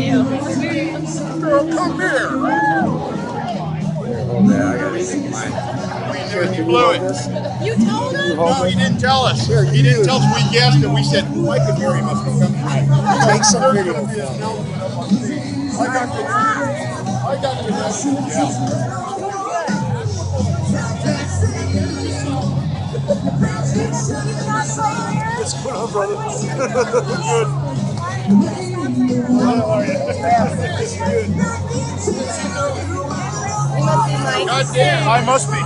you. Come here. You blew it. You told us. No, he didn't tell us. Sure, he didn't tell us. We guessed and we said, Mike and Mary must be coming some video. I got the I got the yeah. What's going on, brother? Good. God damn. I must be.